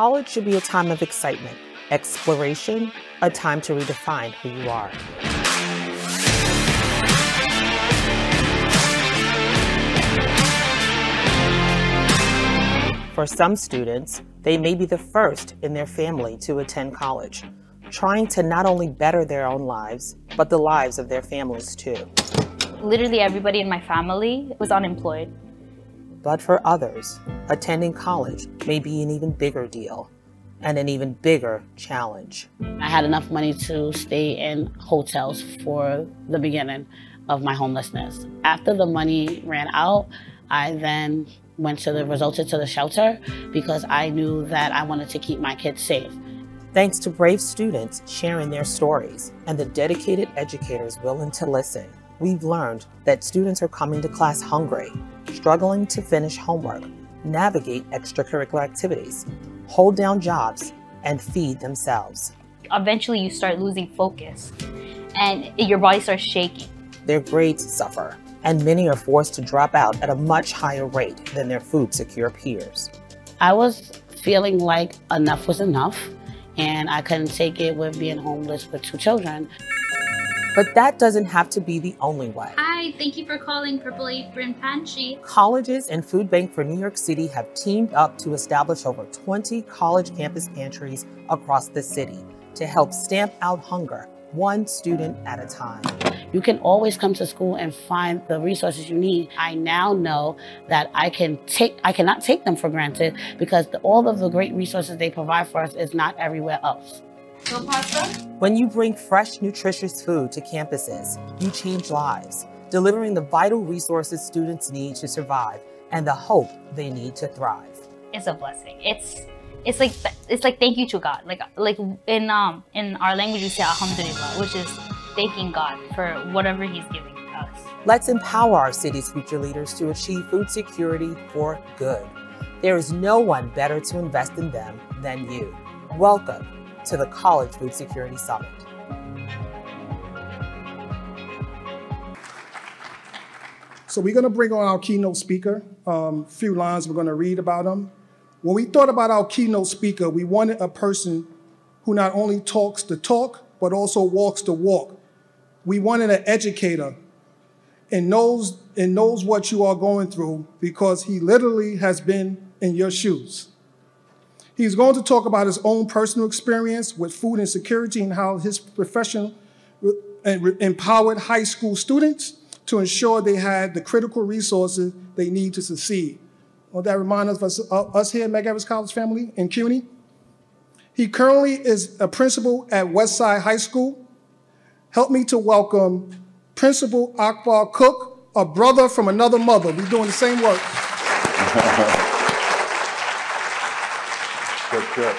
College should be a time of excitement, exploration, a time to redefine who you are. For some students, they may be the first in their family to attend college, trying to not only better their own lives, but the lives of their families too. Literally everybody in my family was unemployed. But for others, attending college may be an even bigger deal and an even bigger challenge. I had enough money to stay in hotels for the beginning of my homelessness. After the money ran out, I then went to the resulted to the shelter because I knew that I wanted to keep my kids safe. Thanks to brave students sharing their stories and the dedicated educators willing to listen, we've learned that students are coming to class hungry, struggling to finish homework, navigate extracurricular activities, hold down jobs, and feed themselves. Eventually, you start losing focus and your body starts shaking. Their grades suffer, and many are forced to drop out at a much higher rate than their food secure peers. I was feeling like enough was enough, and I couldn't take it with being homeless with two children. But that doesn't have to be the only way. Hi, thank you for calling Purple Apron Pantry. Colleges and Food Bank for New York City have teamed up to establish over 20 college campus pantries across the city to help stamp out hunger one student at a time. You can always come to school and find the resources you need. I now know that I can take, I cannot take them for granted because the, all of the great resources they provide for us is not everywhere else. No pasta? When you bring fresh, nutritious food to campuses, you change lives, delivering the vital resources students need to survive and the hope they need to thrive. It's a blessing. It's it's like it's like thank you to God. Like like in um in our language we say alhamdulillah, which is thanking God for whatever He's giving us. Let's empower our city's future leaders to achieve food security for good. There is no one better to invest in them than you. Welcome to the College Food Security Summit. So we're going to bring on our keynote speaker. A um, few lines we're going to read about him. When we thought about our keynote speaker, we wanted a person who not only talks the talk, but also walks the walk. We wanted an educator and knows, and knows what you are going through because he literally has been in your shoes. He's going to talk about his own personal experience with food insecurity and how his profession empowered high school students to ensure they had the critical resources they need to succeed. Well, that reminds us of us, uh, here at Medgar College family in CUNY. He currently is a principal at Westside High School. Help me to welcome Principal Akbar Cook, a brother from another mother. We're doing the same work. good.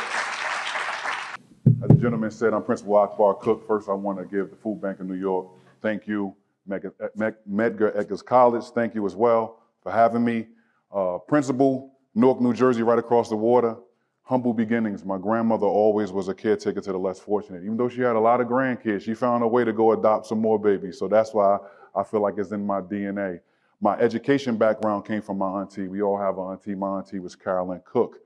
As the gentleman said, I'm Principal Akbar Cook. First, I want to give the Food Bank of New York thank you. Medgar Evers College, thank you as well for having me. Uh, principal, Newark, New Jersey, right across the water. Humble beginnings. My grandmother always was a caretaker to the less fortunate. Even though she had a lot of grandkids, she found a way to go adopt some more babies. So that's why I feel like it's in my DNA. My education background came from my auntie. We all have an auntie. My auntie was Carolyn Cook.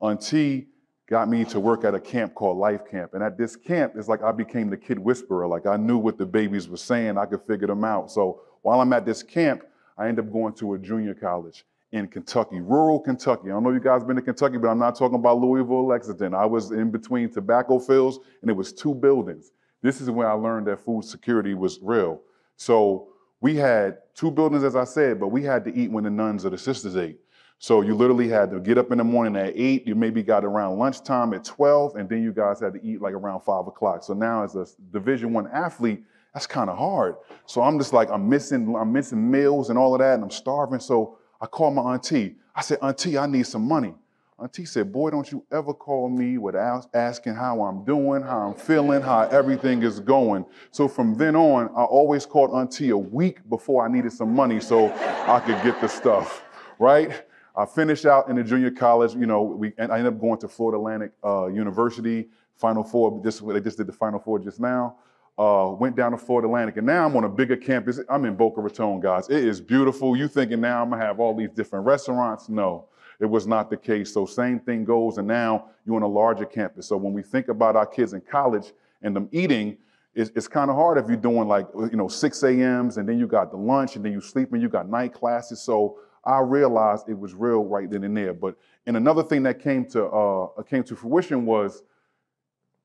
Auntie got me to work at a camp called Life Camp. And at this camp, it's like I became the kid whisperer. Like I knew what the babies were saying, I could figure them out. So while I'm at this camp, I end up going to a junior college in Kentucky, rural Kentucky. I don't know you guys been to Kentucky, but I'm not talking about Louisville, Lexington. I was in between tobacco fields, and it was two buildings. This is when I learned that food security was real. So we had two buildings, as I said, but we had to eat when the nuns or the sisters ate. So you literally had to get up in the morning at eight. You maybe got around lunchtime at 12, and then you guys had to eat like around five o'clock. So now as a Division One athlete, that's kind of hard. So I'm just like I'm missing, I'm missing meals and all of that, and I'm starving. So I called my auntie. I said, Auntie, I need some money. Auntie said, Boy, don't you ever call me without asking how I'm doing, how I'm feeling, how everything is going. So from then on, I always called Auntie a week before I needed some money so I could get the stuff, right? I finished out in the junior college. You know, we, and I ended up going to Florida Atlantic uh, University, Final Four. This, they just did the Final Four just now uh, went down to Florida Atlantic, and now I'm on a bigger campus. I'm in Boca Raton, guys. It is beautiful. You thinking now I'm gonna have all these different restaurants? No, it was not the case. So same thing goes, and now you're on a larger campus. So when we think about our kids in college and them eating, it's, it's kind of hard if you're doing like you know 6 a.m.s and then you got the lunch and then you sleep and you got night classes. So I realized it was real right then and there. But and another thing that came to uh, came to fruition was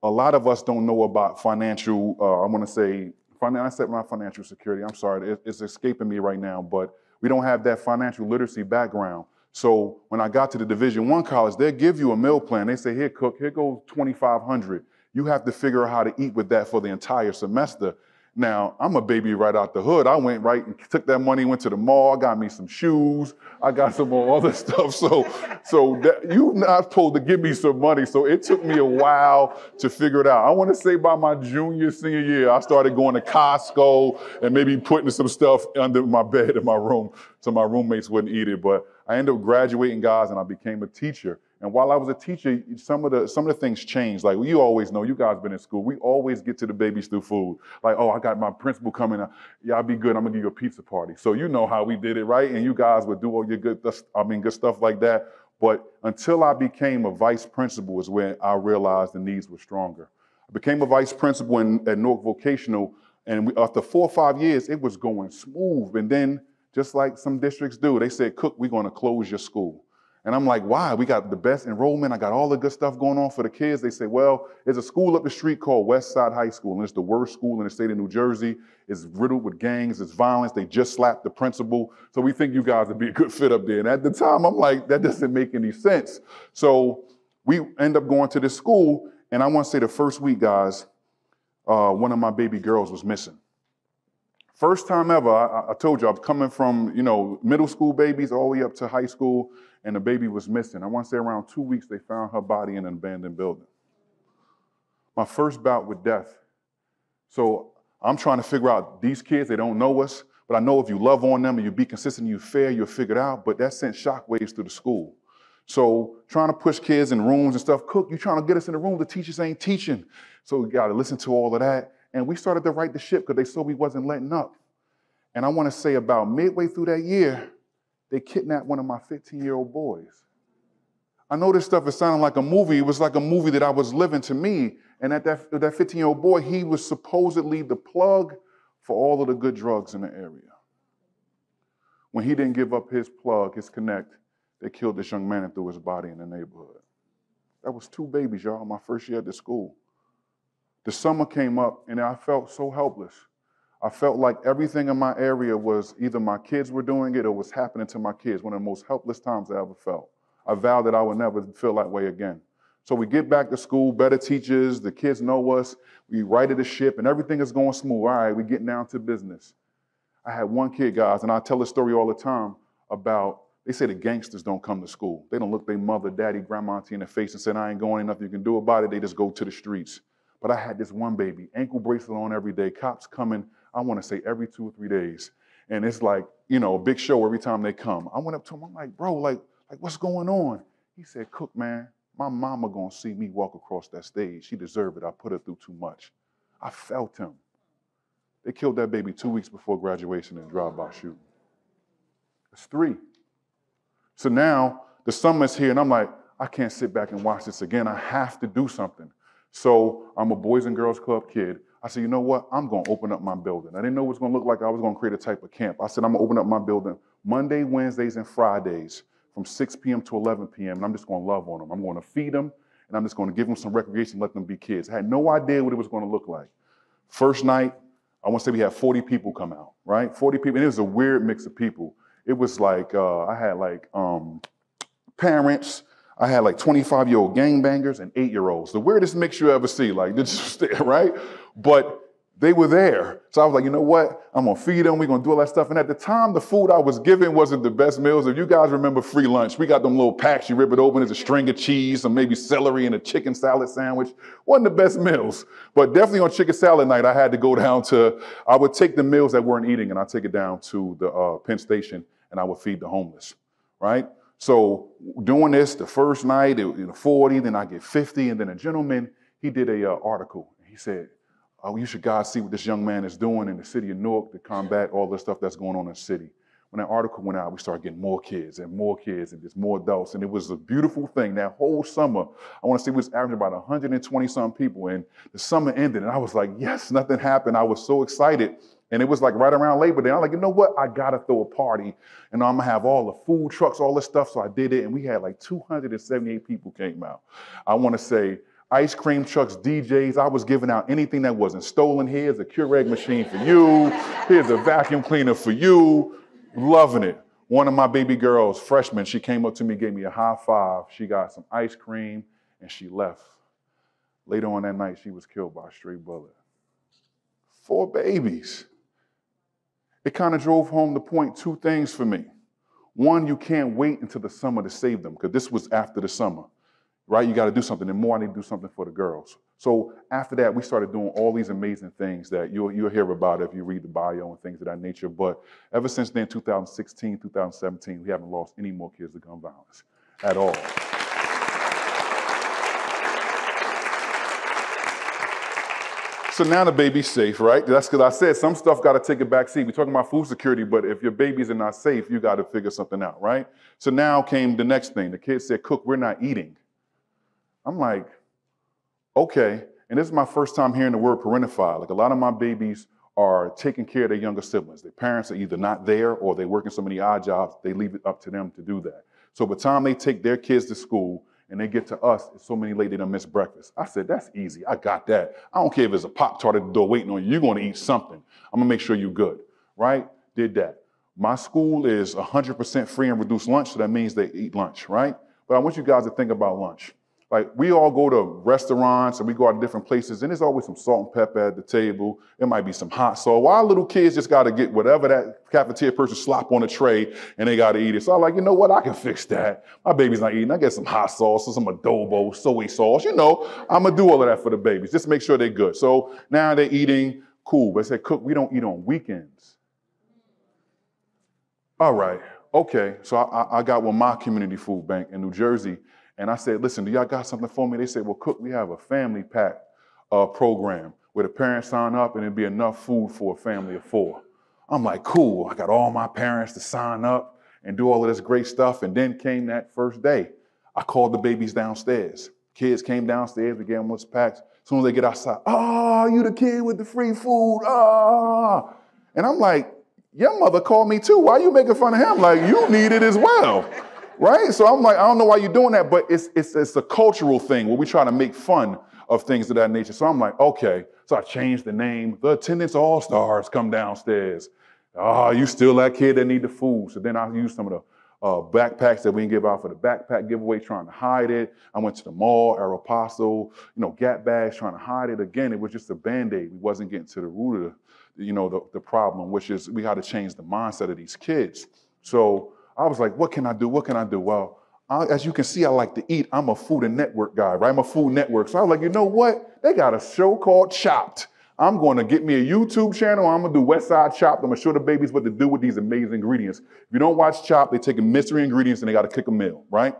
a lot of us don't know about financial. Uh, I want to say, I said my financial security. I'm sorry, it, it's escaping me right now, but we don't have that financial literacy background. So when I got to the Division One college, they give you a meal plan. They say, "Here, cook. Here goes 2,500. You have to figure out how to eat with that for the entire semester." Now, I'm a baby right out the hood. I went right and took that money, went to the mall, got me some shoes, I got some more other stuff. So, so that, you not supposed to give me some money. So it took me a while to figure it out. I want to say by my junior, senior year, I started going to Costco and maybe putting some stuff under my bed in my room so my roommates wouldn't eat it. But I ended up graduating, guys, and I became a teacher. And while I was a teacher, some of the some of the things changed. Like you always know, you guys been in school. We always get to the babies through food. Like, oh, I got my principal coming. Yeah, I'll be good. I'm gonna give you a pizza party. So you know how we did it, right? And you guys would do all your good, I mean, good stuff like that. But until I became a vice principal is when I realized the needs were stronger. I became a vice principal in, at Newark Vocational, and we, after four or five years, it was going smooth. And then, just like some districts do, they said, "Cook, we're to close your school." And I'm like, why? We got the best enrollment. I got all the good stuff going on for the kids. They say, well, there's a school up the street called West Side High School, and it's the worst school in the state of New Jersey. It's riddled with gangs, it's violence. They just slapped the principal. So we think you guys would be a good fit up there. And at the time, I'm like, that doesn't make any sense. So we end up going to this school, and I want to say the first week, guys, uh, one of my baby girls was missing. First time ever, I, I told you, I was coming from, you know, middle school babies all the way up to high school and the baby was missing. I want to say around two weeks, they found her body in an abandoned building. My first bout with death. So I'm trying to figure out these kids, they don't know us, but I know if you love on them and you be consistent, you fair, you'll figure it out. But that sent shockwaves through the school. So trying to push kids in rooms and stuff, cook, you trying to get us in the room, the teachers ain't teaching. So we got to listen to all of that. And we started to right the ship because they saw we wasn't letting up. And I want to say about midway through that year, they kidnapped one of my 15 year old boys. I know this stuff is sounding like a movie. It was like a movie that I was living to me. And at that, that 15 year old boy, he was supposedly the plug for all of the good drugs in the area. When he didn't give up his plug, his connect, they killed this young man and threw his body in the neighborhood. That was two babies, y'all, my first year at the school. The summer came up and I felt so helpless. I felt like everything in my area was either my kids were doing it or was happening to my kids. One of the most helpless times I ever felt. I vowed that I would never feel that way again. So we get back to school, better teachers, the kids know us, we righted the ship, and everything is going smooth. All right, we're getting down to business. I had one kid, guys, and I tell this story all the time about they say the gangsters don't come to school. They don't look their mother, daddy, grandma, auntie in the face and say, I ain't going, ain't nothing you can do about it. They just go to the streets. But I had this one baby, ankle bracelet on every day, cops coming I want to say every two or three days. And it's like, you know, a big show every time they come. I went up to him, I'm like, bro, like, like what's going on? He said, Cook, man, my mama gonna see me walk across that stage. She deserved it. I put her through too much. I felt him. They killed that baby two weeks before graduation in drive-by shooting. It's three. So now the summer's here, and I'm like, I can't sit back and watch this again. I have to do something. So I'm a Boys and Girls Club kid. I said, you know what? I'm going to open up my building. I didn't know what it was going to look like. I was going to create a type of camp. I said, I'm going to open up my building Monday, Wednesdays, and Fridays from 6 p.m. to 11 p.m. And I'm just going to love on them. I'm going to feed them, and I'm just going to give them some recreation, let them be kids. I had no idea what it was going to look like. First night, I want to say we had 40 people come out, right? 40 people. And it was a weird mix of people. It was like, uh, I had like um, parents, I had like 25 year old gangbangers and eight year olds. The weirdest mix you ever see, like right? But they were there. So I was like, you know what? I'm gonna feed them. We're gonna do all that stuff. And at the time, the food I was given wasn't the best meals. If you guys remember free lunch, we got them little packs. You rip it open. it's a string of cheese, some maybe celery, and a chicken salad sandwich. wasn't the best meals, but definitely on chicken salad night, I had to go down to. I would take the meals that weren't eating, and I take it down to the uh, Penn Station, and I would feed the homeless. Right. So doing this, the first night, it was 40, then I get 50, and then a gentleman, he did a uh, article. He said, oh, you should guys see what this young man is doing in the city of Newark to combat all the stuff that's going on in the city. when that article went out, we started getting more kids and more kids and just more adults. And it was a beautiful thing. That whole summer, I want to say we was averaging about 120 some people. And the summer ended, and I was like, yes, nothing happened. I was so excited. And it was like right around Labor Day. I'm like, you know what? I gotta throw a party, and I'm gonna have all the food trucks, all this stuff. So I did it, and we had like 278 people came out. I want to say ice cream trucks, DJs. I was giving out anything that wasn't stolen. Here's a Keurig machine for you. Here's a vacuum cleaner for you. Loving it. One of my baby girls, freshman, she came up to me, gave me a high five. She got some ice cream, and she left. Later on that night, she was killed by a stray bullet. Four babies. It kind of drove home the point two things for me. One, you can't wait until the summer to save them, because this was after the summer right? You got to do something. And more, I need to do something for the girls. So after that, we started doing all these amazing things that you'll, you'll hear about if you read the bio and things of that nature. But ever since then, 2016, 2017, we haven't lost any more kids to gun violence at all. So now the baby's safe, right? That's because I said some stuff got to take a back seat. We're talking about food security, but if your babies are not safe, you got to figure something out, right? So now came the next thing. The kids said, Cook, we're not eating. I'm like, okay. And this is my first time hearing the word parentified. Like a lot of my babies are taking care of their younger siblings. Their parents are either not there or they work in so many odd jobs, they leave it up to them to do that. So by the time they take their kids to school and they get to us, it's so many late they don't miss breakfast. I said, that's easy. I got that. I don't care if it's a Pop Tart at the door waiting on you. You're going to eat something. I'm going to make sure you're good. Right? Did that. My school is 100% free and reduced lunch, so that means they eat lunch, right? But I want you guys to think about lunch. Like we all go to restaurants and we go out to different places, and there's always some salt and pepper at the table. It might be some hot sauce. Why little kids just got to get whatever that cafeteria person slop on a tray and they got to eat it. So I'm like, you know what? I can fix that. My baby's not eating. I get some hot sauce or some adobo, soy sauce. You know, I'm gonna do all of that for the babies. Just make sure they're good. So now they're eating cool. But I said, cook, we don't eat on weekends. All right. Okay. So I, I got one my community food bank in New Jersey and I said, listen, do y'all got something for me? They said, well, Cook, we have a family pack uh, program where the parents sign up and it'd be enough food for a family of four. I'm like, cool. I got all my parents to sign up and do all of this great stuff. And then came that first day. I called the babies downstairs. Kids came downstairs, we gave them those packs. As soon as they get outside, oh, you the kid with the free food. Ah. And I'm like, your mother called me too. Why are you making fun of him? Like, you need it as well right? So I'm like, I don't know why you're doing that, but it's, it's, it's a cultural thing where we try to make fun of things of that nature. So I'm like, okay. So I changed the name. The attendance all stars come downstairs. Oh, you still that kid that need the food. So then I used some of the uh, backpacks that we can give out for the backpack giveaway, trying to hide it. I went to the mall, Aeropostale, you know, Gap bags, trying to hide it. Again, it was just a band-aid. We wasn't getting to the root of the, you know, the, the problem, which is we got to change the mindset of these kids. So I was like, what can I do? What can I do? Well, I, as you can see, I like to eat. I'm a food and network guy, right? I'm a food network. So I was like, you know what? They got a show called Chopped. I'm going to get me a YouTube channel. I'm going to do Westside Chopped. I'm going to show the babies what to do with these amazing ingredients. If you don't watch Chopped, they take a mystery ingredients and they got to cook a meal, right?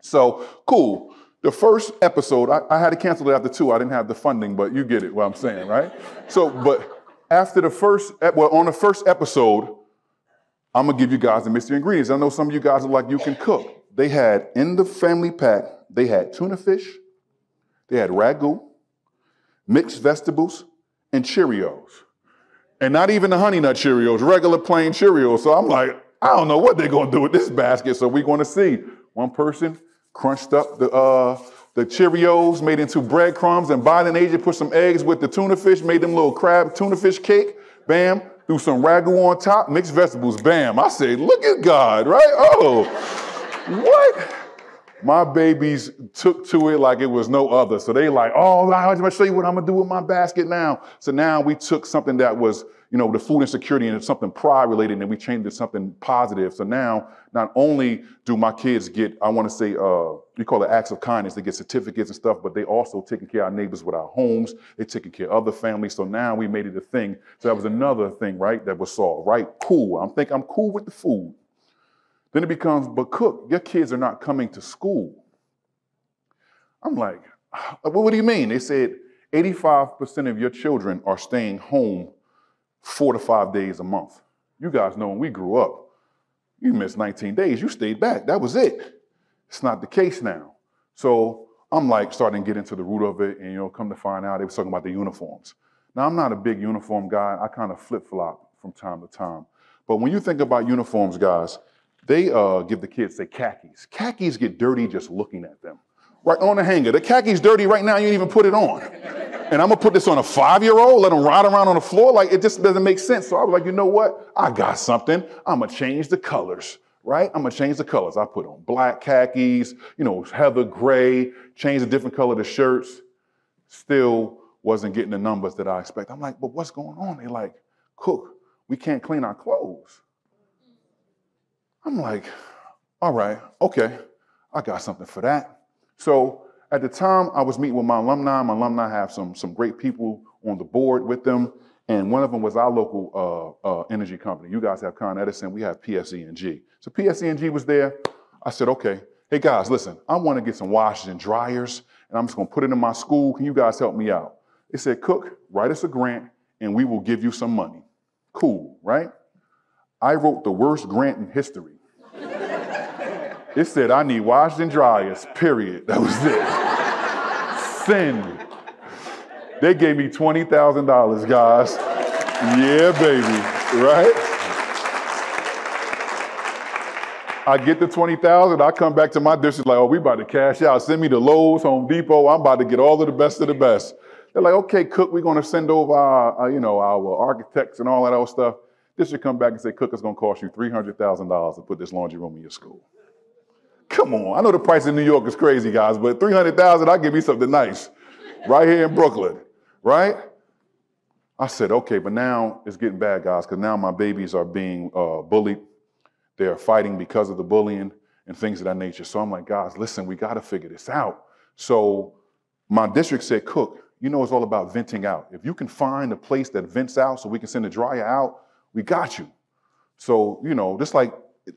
So cool. The first episode, I, I, had to cancel it after two. I didn't have the funding, but you get it what I'm saying, right? So, but after the first, eh, well, on the first episode, I'm gonna give you guys the mystery ingredients. I know some of you guys are like, you can cook. They had in the family pack, they had tuna fish, they had ragu, mixed vegetables, and Cheerios. And not even the honey nut Cheerios, regular plain Cheerios. So I'm like, I don't know what they're gonna do with this basket. So we're gonna see. One person crunched up the uh, the Cheerios, made into breadcrumbs, and binding agent put some eggs with the tuna fish, made them little crab tuna fish cake. Bam, threw some ragu on top, mixed vegetables, bam. I say, look at God, right? Oh, what? My babies took to it like it was no other. So they like, oh, I'm gonna show you what I'm gonna do with my basket now. So now we took something that was you know, the food insecurity and it's something pride related, and we changed it to something positive. So now, not only do my kids get, I want to say, uh, we call it acts of kindness, they get certificates and stuff, but they also taking care of our neighbors with our homes. They're taking care of other families. So now we made it a thing. So that was another thing, right? That was solved, right? Cool. I'm thinking I'm cool with the food. Then it becomes, but cook, your kids are not coming to school. I'm like, what do you mean? They said 85% of your children are staying home four to five days a month. You guys know when we grew up, you missed 19 days, you stayed back. That was it. It's not the case now. So I'm like starting to get into the root of it, and you know, come to find out they were talking about the uniforms. Now I'm not a big uniform guy. I kind of flip flop from time to time. But when you think about uniforms, guys, they uh, give the kids say khakis. Khakis get dirty just looking at them. Right on the hanger. The khakis dirty right now. You didn't even put it on. And I'm gonna put this on a five-year-old, let him ride around on the floor. Like it just doesn't make sense. So I was like, you know what? I got something. I'm gonna change the colors right? I'm gonna change the colors. I put on black khakis, you know, heather gray, change the different color the shirts. Still wasn't getting the numbers that I expect. I'm like, but what's going on? They're like, cook, we can't clean our clothes. I'm like, all right, okay, I got something for that. So at the time, I was meeting with my alumni. My alumni have some, some great people on the board with them. And one of them was our local uh, uh, energy company. You guys have Con Edison, we have PSE&G. So PSE&G was there. I said, okay, hey guys, listen, I want to get some washers and dryers, and I'm just going to put it in my school. Can you guys help me out? They said, Cook, write us a grant, and we will give you some money. Cool, right? I wrote the worst grant in history. It said, I need washers and dryers, period. That was it. Send. They gave me $20,000, guys. Yeah, baby, right? I get the 20,000, I come back to my district like, oh, we about to cash out. Send me to Lowe's, Home Depot. I'm about to get all of the best of the best. They're like, okay, Cook, we're going to send over our, you know, our architects and all that other stuff. This should come back and say, Cook, it's going to cost you $300,000 to put this laundry room in your school. Come on. I know the price in New York is crazy, guys, but 300,000, I'll give you something nice right here in Brooklyn right? I said, okay, but now it's getting bad, guys, because now my babies are being uh, bullied. They're fighting because of the bullying and things of that nature. So I'm like, guys, listen, we got to figure this out. So my district said, Cook, you know it's all about venting out. If you can find a place that vents out so we can send the dryer out, we got you. So, you know, just like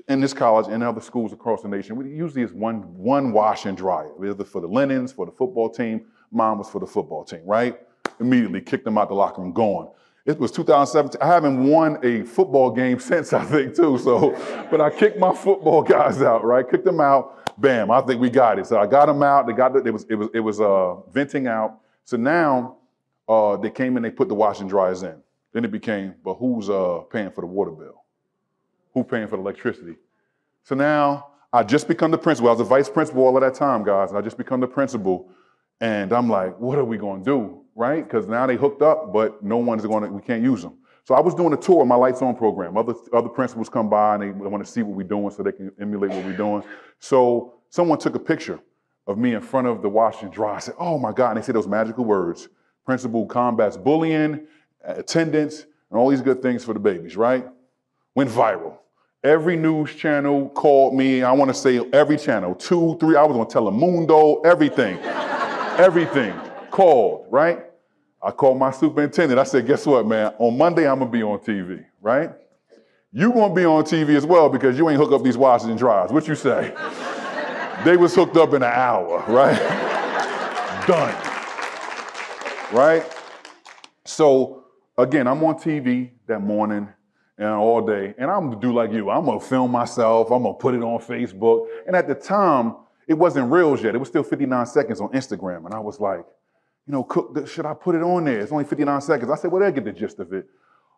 in this college and other schools across the nation, we usually is one, one wash and dryer, either for the linens, for the football team. Mine was for the football team, right? immediately kicked them out the locker room, going. It was 2017. I haven't won a football game since, I think, too. So, but I kicked my football guys out, right? Kicked them out. Bam! I think we got it. So I got them out. They got the, it was it was it was uh, venting out. So now uh, they came and they put the wash and dryers in. Then it became, but who's uh, paying for the water bill? Who paying for the electricity? So now I just become the principal. I was the vice principal all of that time, guys, and I just become the principal. And I'm like, what are we going to do? Right? Because now they hooked up, but no one's going to, we can't use them. So I was doing a tour of my Lights On program. Other, other principals come by and they want to see what we're doing so they can emulate what we're doing. So someone took a picture of me in front of the wash and dry. I said, oh my God. And they said those magical words. Principal combats bullying, attendance, and all these good things for the babies, right? Went viral. Every news channel called me. I want to say every channel, two, three. I was on Telemundo, everything everything called, right? I called my superintendent. I said, guess what, man? On Monday, I'm gonna be on TV, right? You gonna be on TV as well because you ain't hook up these washers and dryers. What you say? they was hooked up in an hour, right? Done. Right? So again, I'm on TV that morning and all day, and I'm gonna do like you. I'm gonna film myself, I'm gonna put it on Facebook. And at the time, it wasn't reels yet. It was still 59 seconds on Instagram. And I was like, you know, Cook, should I put it on there? It's only 59 seconds. I said, well, they'll get the gist of it.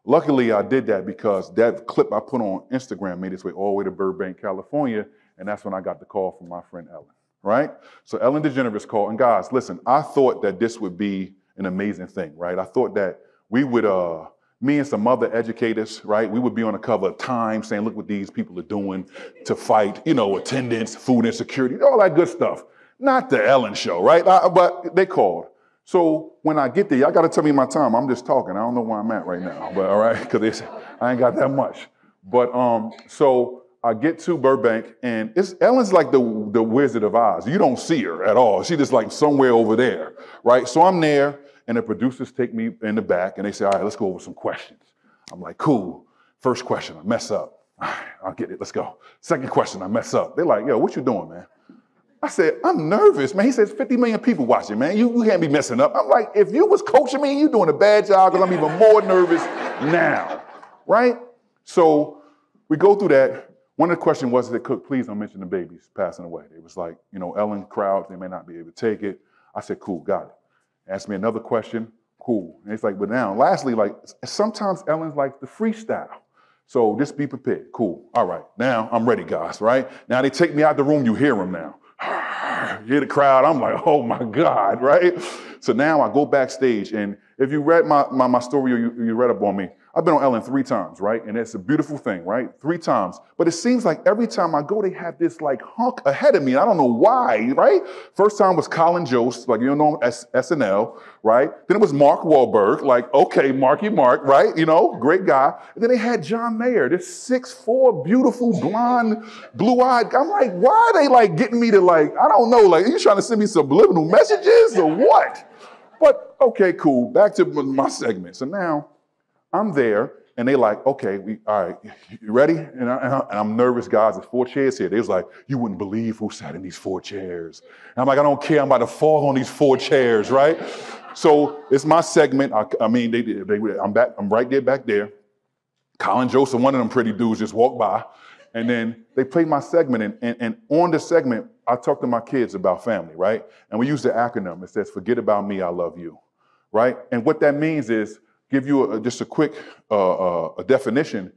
Luckily, I did that because that clip I put on Instagram made its way all the way to Burbank, California. And that's when I got the call from my friend Ellen, right? So Ellen DeGeneres called. And guys, listen, I thought that this would be an amazing thing, right? I thought that we would, uh, me and some other educators, right, we would be on the cover of Time saying, look what these people are doing to fight, you know, attendance, food insecurity, all that good stuff. Not the Ellen show, right? I, but they called. So when I get there, y'all got to tell me my time. I'm just talking. I don't know where I'm at right now, but all right, because I ain't got that much. But um, so I get to Burbank, and it's Ellen's like the the Wizard of Oz. You don't see her at all. She just like somewhere over there, right? So I'm there, and the producers take me in the back and they say, all right, let's go over some questions. I'm like, cool. First question, I mess up. All right, I'll get it. Let's go. Second question, I mess up. They're like, yo, what you doing, man? I said, I'm nervous, man. He says 50 million people watching, man. You, you can't be messing up. I'm like, if you was coaching me, you doing a bad job because I'm even more nervous now, right? So we go through that. One of the questions was that Cook, please don't mention the babies passing away. It was like, you know, Ellen crowds, they may not be able to take it. I said, cool, got it. Asked me another question, cool. And it's like, but now, lastly, like sometimes Ellen's like the freestyle. So just be prepared. Cool. All right. Now I'm ready, guys, right? Now they take me out the room, you hear them now. you hear the crowd, I'm like, oh my God, right? So now I go backstage, and if you read my, my, my story or you, you read up on me, I've been on Ellen three times, right? And it's a beautiful thing, right? Three times. But it seems like every time I go, they have this like hunk ahead of me. And I don't know why, right? First time was Colin Jost, like you know S- SNL, right? Then it was Mark Wahlberg, like okay, Marky Mark, right? You know, great guy. And then they had John Mayer, this six four, beautiful blonde, blue eyed. I'm like, why are they like getting me to like? I don't know. Like, are you trying to send me subliminal messages or what? But okay, cool. Back to my segment. So now I'm there, and they like, okay, we, all right, you ready? And, I, am nervous, guys. There's four chairs here. They was like, you wouldn't believe who sat in these four chairs. And I'm like, I don't care. I'm about to fall on these four chairs, right? So it's my segment. I, I mean, they, they, I'm back. I'm right there, back there. Colin Jost, one of them pretty dudes, just walked by, and then they played my segment. And, and, and on the segment, I talked to my kids about family, right? And we use the acronym. It says, "Forget about me, I love you," right? And what that means is give you a, just a quick uh, uh, a definition.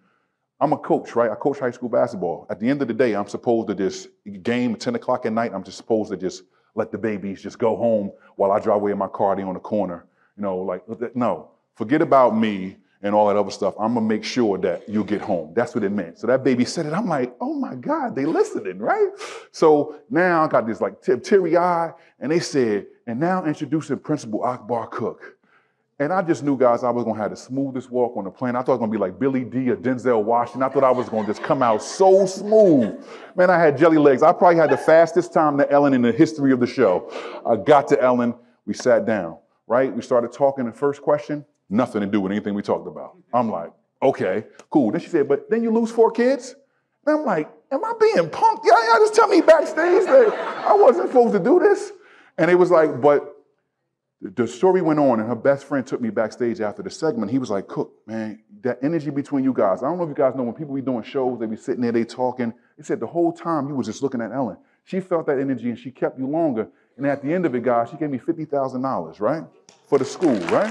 I'm a coach, right? I coach high school basketball. At the end of the day, I'm supposed to just game 10 o'clock at night. I'm just supposed to just let the babies just go home while I drive away in my car. They on the corner, you know, like no. Forget about me and all that other stuff. I'm gonna make sure that you get home. That's what it meant. So that baby said it. I'm like, oh my God, they listening, right? So now I got this like teary eye, and they said, and now introducing Principal Akbar Cook. And I just knew, guys, I was gonna have the smoothest walk on the plane. I thought it was gonna be like Billy Dee or Denzel Washington. I thought I was gonna just come out so smooth. Man, I had jelly legs. I probably had the fastest time to Ellen in the history of the show. I got to Ellen, we sat down, right? We started talking. The first question, nothing to do with anything we talked about. I'm like, okay, cool. Then she said, but then you lose four kids? And I'm like, am I being punked? Y'all, y'all just tell me backstage that I wasn't supposed to do this? And it was like, but the story went on, and her best friend took me backstage after the segment. He was like, Cook, man, that energy between you guys. I don't know if you guys know when people be doing shows, they be sitting there, they talking. He said the whole time you was just looking at Ellen. She felt that energy and she kept you longer. And at the end of it, guys, she gave me $50,000, right? For the school, right?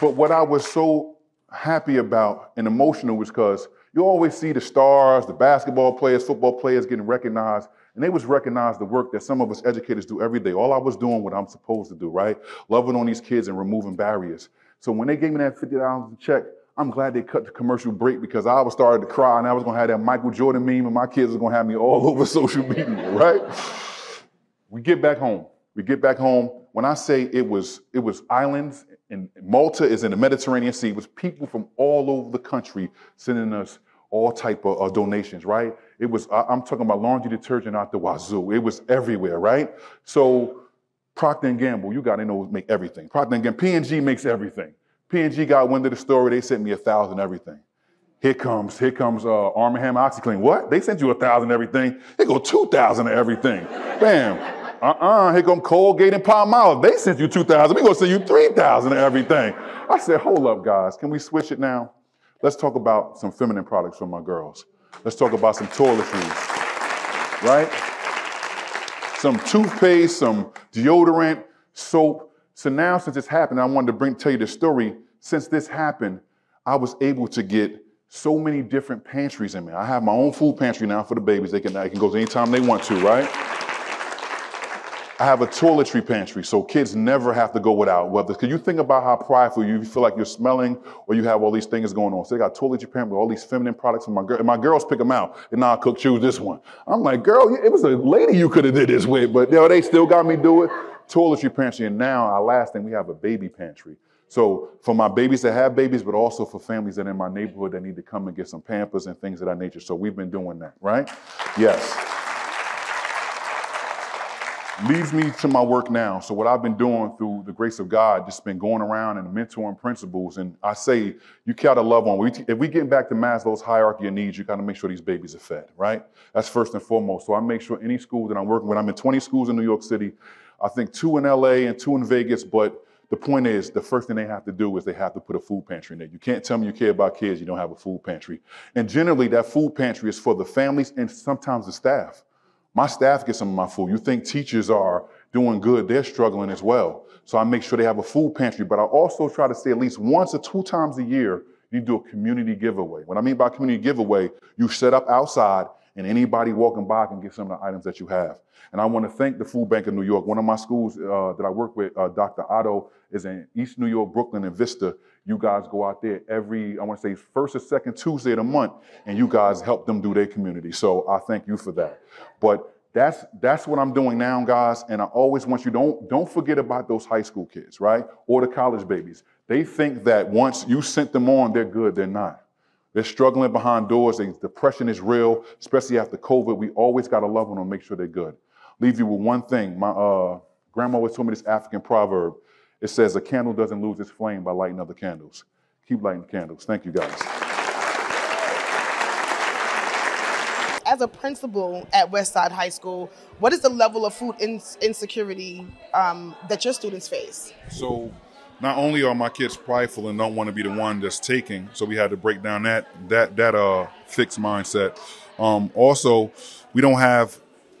But what I was so happy about and emotional was because you always see the stars, the basketball players, football players getting recognized. And they was recognize the work that some of us educators do every day. All I was doing what I'm supposed to do, right? Loving on these kids and removing barriers. So when they gave me that $50 check, I'm glad they cut the commercial break because I was starting to cry and I was gonna have that Michael Jordan meme and my kids was gonna have me all over social media, right? we get back home. We get back home. When I say it was, it was islands and Malta is in the Mediterranean Sea. It was people from all over the country sending us all type of uh, donations, right? It was, I'm talking about laundry detergent out the wazoo. It was everywhere, right? So Procter & Gamble, you got to know, make everything. Procter & Gamble, P&G makes everything. P&G got wind of the story. They sent me a thousand everything. Here comes, here comes uh, Arm & Hammer OxiClean. What? They sent you a thousand everything. They go 2,000 of everything. Bam. Uh-uh, here come Colgate and Palmolive. They sent you 2,000. We gonna send you 3,000 of everything. I said, hold up, guys. Can we switch it now? Let's talk about some feminine products for my girls. Let's talk about some toiletries, right? Some toothpaste, some deodorant, soap. So now, since this happened, I wanted to bring tell you the story. Since this happened, I was able to get so many different pantries in me. I have my own food pantry now for the babies. They can, they can go anytime they want to, right? I have a toiletry pantry, so kids never have to go without. Whether, because you think about how prideful you feel like you're smelling, or you have all these things going on. So they got toiletry pantry with all these feminine products, and my girl, and my girls pick them out. And now I cook, choose this one. I'm like, girl, it was a lady you could have did this with, but you know, they still got me do it. Toiletry pantry, and now our last thing we have a baby pantry. So for my babies that have babies, but also for families that are in my neighborhood that need to come and get some Pampers and things of that nature. So we've been doing that, right? Yes leads me to my work now. So what I've been doing through the grace of God, just been going around and mentoring principals. And I say, you gotta love on. If we get back to Maslow's hierarchy of needs, you gotta make sure these babies are fed, right? That's first and foremost. So I make sure any school that I'm working with, I'm in 20 schools in New York City, I think two in LA and two in Vegas, but the point is, the first thing they have to do is they have to put a food pantry in there. You can't tell me you care about kids, you don't have a food pantry. And generally, that food pantry is for the families and sometimes the staff. My staff get some of my food. You think teachers are doing good, they're struggling as well. So I make sure they have a food pantry, but I also try to say at least once or two times a year, you do a community giveaway. What I mean by community giveaway, you set up outside and anybody walking by can get some of the items that you have. And I want to thank the Food Bank of New York. One of my schools uh, that I work with, uh, Dr. Otto, is in East New York, Brooklyn, and Vista. You guys go out there every, I want to say, first or second Tuesday of the month, and you guys help them do their community. So I thank you for that. But that's that's what I'm doing now, guys. And I always want you don't don't forget about those high school kids, right? Or the college babies. They think that once you sent them on, they're good. They're not. They're struggling behind doors. They, depression is real, especially after COVID. We always got to love them and make sure they're good. Leave you with one thing. My uh, grandma always told me this African proverb. It says, "A candle doesn't lose its flame by lighting other candles." Keep lighting candles. Thank you, guys. as a principal at Westside High School, what is the level of food insecurity um, that your students face? So, not only are my kids prideful and don't want to be the one that's taking, so we had to break down that that that uh fixed mindset. Um, also, we don't have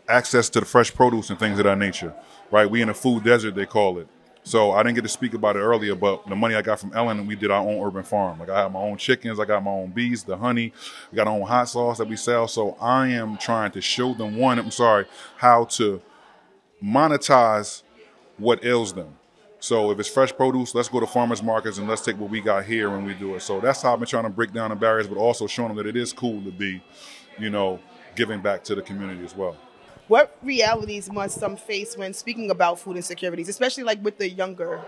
access to the fresh produce and things of that nature, right? We in a food desert, they call it. So I didn't get to speak about it earlier, but the money I got from Ellen, we did our own urban farm. Like I have my own chickens, I got my own bees, the honey, we got our own hot sauce that we sell. So I am trying to show them one, I'm sorry, how to monetize what ails them. So if it's fresh produce, let's go to farmers markets and let's take what we got here when we do it. So that's how I've been trying to break down the barriers, but also showing them that it is cool to be, you know, giving back to the community as well what realities must some face when speaking about food insecurities, especially like with the younger?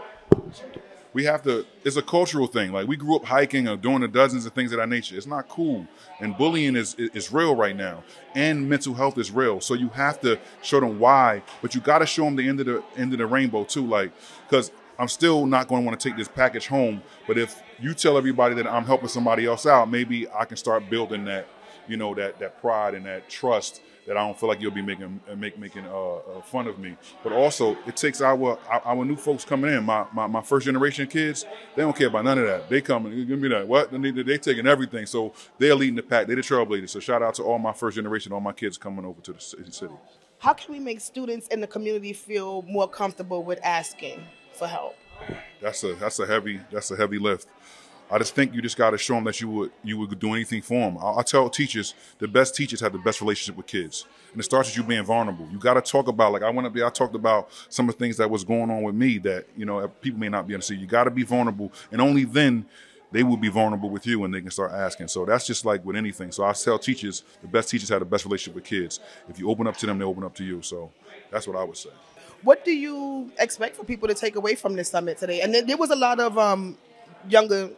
We have to. It's a cultural thing. Like we grew up hiking or doing the dozens of things of that nature. It's not cool, and bullying is is real right now, and mental health is real. So you have to show them why, but you got to show them the end of the end of the rainbow too. Like because I'm still not going to want to take this package home. But if you tell everybody that I'm helping somebody else out, maybe I can start building that, you know, that that pride and that trust that I don't feel like you'll be making uh, make, making uh, uh, fun of me. But also, it takes our our new folks coming in. My, my, my first generation kids, they don't care about none of that. They come and give me that. What they they taking everything. So they're leading the pack. They're the trailblazers. So shout out to all my first generation, all my kids coming over to the city. How can we make students in the community feel more comfortable with asking for help? That's a that's a heavy that's a heavy lift. I just think you just got to show them that you would you would do anything for them. I, I, tell teachers the best teachers have the best relationship with kids, and it starts with you being vulnerable. You got to talk about like I want to be. I talked about some of the things that was going on with me that you know people may not be able to see. You got to be vulnerable, and only then they will be vulnerable with you and they can start asking. So that's just like with anything. So I tell teachers the best teachers have the best relationship with kids. If you open up to them, they open up to you. So that's what I would say. What do you expect for people to take away from this summit today? And there was a lot of um, younger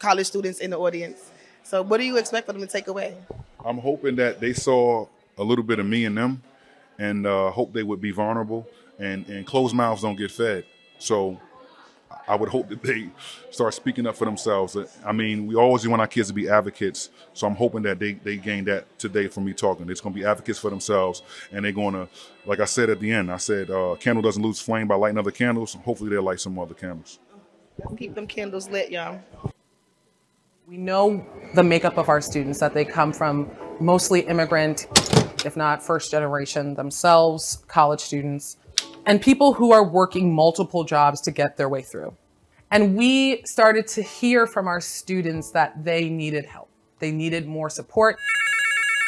college students in the audience. So, what do you expect for them to take away? I'm hoping that they saw a little bit of me in them, and uh, hope they would be vulnerable. And and closed mouths don't get fed. So, I would hope that they start speaking up for themselves. I mean, we always want our kids to be advocates. So I'm hoping that they, they gain that today from me talking. It's going to be advocates for themselves. And they're going to, like I said at the end, I said, uh, candle doesn't lose flame by lighting other candles. Hopefully they'll light some other candles. keep them candles lit, y'all. We know the makeup of our students, that they come from mostly immigrant, if not first generation themselves, college students, and people who are working multiple jobs to get their way through. And we started to hear from our students that they needed help. They needed more support,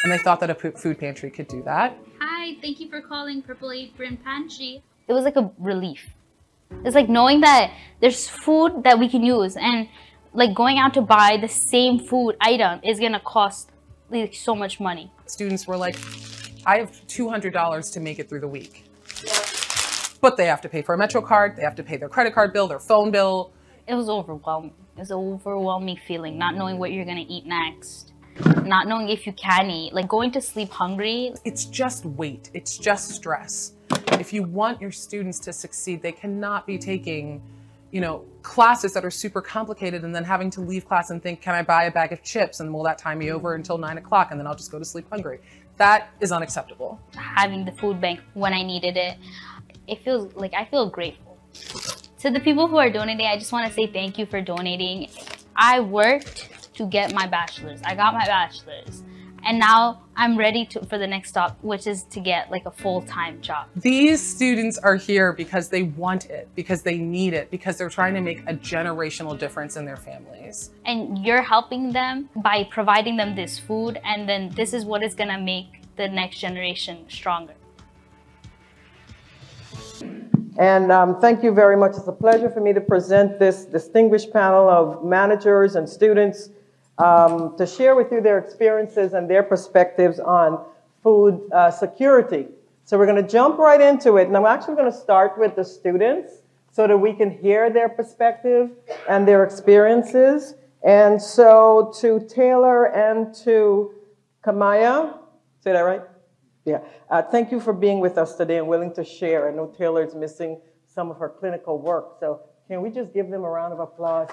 and they thought that a food pantry could do that. Hi, thank you for calling Purple Apron Pantry. It was like a relief. It's like knowing that there's food that we can use and like going out to buy the same food item is gonna cost like so much money. Students were like, I have $200 to make it through the week. But they have to pay for a Metro card, they have to pay their credit card bill, their phone bill. It was overwhelming. It was an overwhelming feeling, not knowing what you're gonna eat next, not knowing if you can eat, like going to sleep hungry. It's just weight, it's just stress. If you want your students to succeed, they cannot be taking you know, classes that are super complicated and then having to leave class and think, can I buy a bag of chips and will that time me over until nine o'clock and then I'll just go to sleep hungry. That is unacceptable. Having the food bank when I needed it, it feels like I feel grateful To the people who are donating, I just want to say thank you for donating. I worked to get my bachelor's. I got my bachelor's. And now I'm ready to, for the next stop, which is to get like a full-time job. These students are here because they want it, because they need it, because they're trying to make a generational difference in their families. And you're helping them by providing them this food. And then this is what is gonna make the next generation stronger. And um, thank you very much. It's a pleasure for me to present this distinguished panel of managers and students um, to share with you their experiences and their perspectives on food uh, security. So we're going to jump right into it. And I'm actually going to start with the students so that we can hear their perspective and their experiences. And so to Taylor and to Camaya, say that right? Yeah. Uh, thank you for being with us today and willing to share. I know Taylor is missing some of her clinical work. So can we just give them a round of applause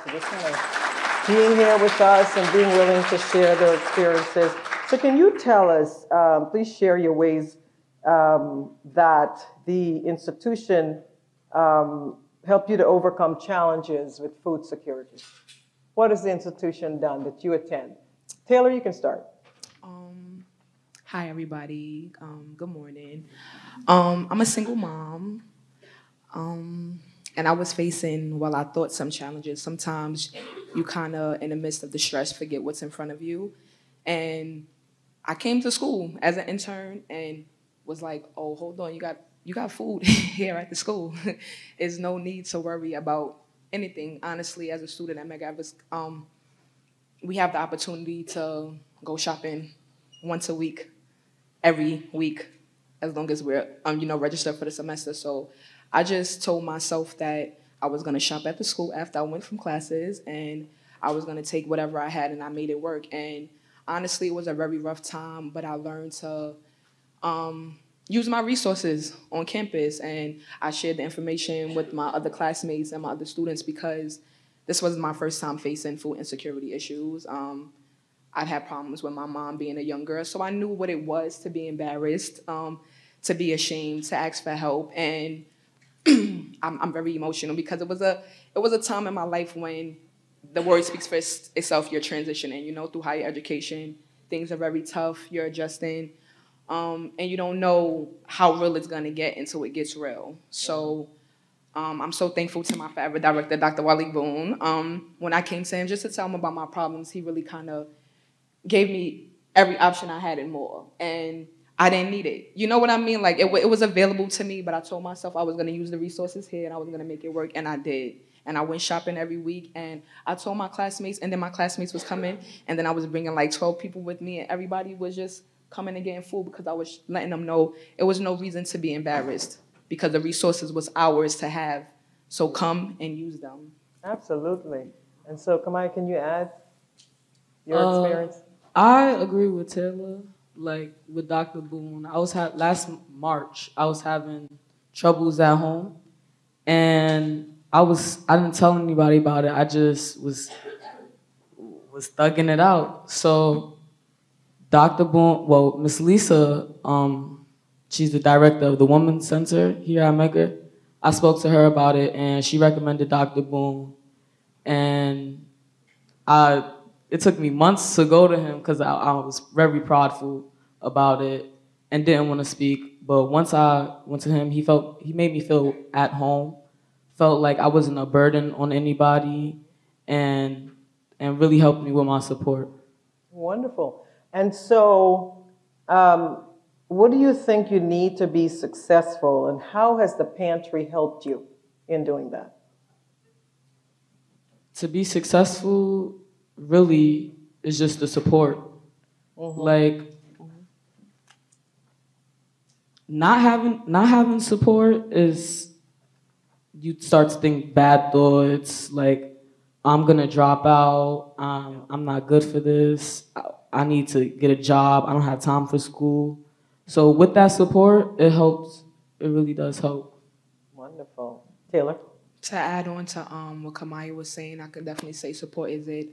being here with us and being willing to share their experiences. So can you tell us, um, please share your ways um, that the institution um, helped you to overcome challenges with food security? What has the institution done that you attend? Taylor, you can start. Um, hi, everybody. Um, good morning. Um, I'm a single mom. Um, and I was facing, well, I thought some challenges. Sometimes you kind of, in the midst of the stress, forget what's in front of you. And I came to school as an intern and was like, oh, hold on, you got you got food here at the school. There's no need to worry about anything. Honestly, as a student at Medgar Evers, um, we have the opportunity to go shopping once a week, every week, as long as we're um, you know registered for the semester. So I just told myself that I was gonna shop at the school after I went from classes, and I was gonna take whatever I had, and I made it work. And honestly, it was a very rough time, but I learned to. Um, use my resources on campus and I shared the information with my other classmates and my other students because this was my first time facing food insecurity issues. Um, I'd had problems with my mom being a young girl, so I knew what it was to be embarrassed, um, to be ashamed, to ask for help, and I'm, I'm, very emotional because it was a it was a time in my life when the word speaks for itself. You're transitioning, you know, through higher education. Things are very tough. You're adjusting um, and you don't know how real it's gonna get until it gets real. So um, I'm so thankful to my forever director, Dr. Wally Boone. Um, when I came to him just to tell him about my problems, he really kind of gave me every option I had and more. And I didn't need it. You know what I mean? Like it, it was available to me, but I told myself I was gonna use the resources here and I was gonna make it work, and I did. And I went shopping every week, and I told my classmates, and then my classmates was coming, and then I was bringing like 12 people with me, and everybody was just coming and getting food because I was letting them know it was no reason to be embarrassed because the resources was ours to have. So come and use them. Absolutely. And so, Kamai, can you add your uh, experience? I agree with Taylor. Like with Dr. Boone, I was ha- last March. I was having troubles at home, and I was I didn't tell anybody about it. I just was was thugging it out. So Dr. Boone, well, Miss Lisa, um, she's the director of the Women's Center here at Medgar. I spoke to her about it, and she recommended Dr. Boone. And I, it took me months to go to him because I, I was very prideful about it and didn't want to speak. But once I went to him, he felt he made me feel at home, felt like I wasn't a burden on anybody, and and really helped me with my support. Wonderful. And so, um, what do you think you need to be successful, and how has the pantry helped you in doing that? To be successful, really, is just the support. Mm-hmm. Like, not having not having support is you start to think bad thoughts like I'm gonna drop out. Um, I'm not good for this. I need to get a job. I don't have time for school. So with that support, it helps. It really does help. Wonderful. Taylor? To add on to um, what Camaya was saying, I could definitely say support is it.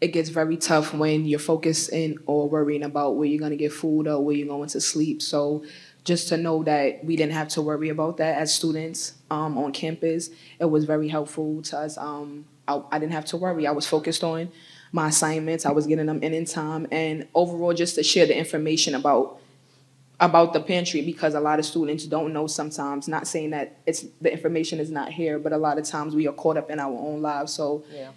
It gets very tough when you're focusing or worrying about where you're going to get food or where you're going to sleep. So just to know that we didn't have to worry about that as students um, on campus, it was very helpful to us. Um, I, I didn't have to worry. I was focused on my assignments. I was getting them in in time, and overall, just to share the information about about the pantry because a lot of students don't know sometimes. Not saying that it's the information is not here, but a lot of times we are caught up in our own lives. So. Yeah.